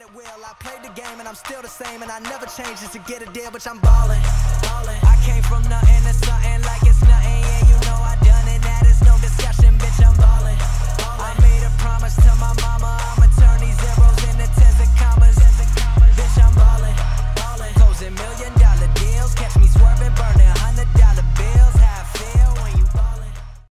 at it well. I played the game and I'm still the same, and I never changed just to get a deal, but I'm ballin',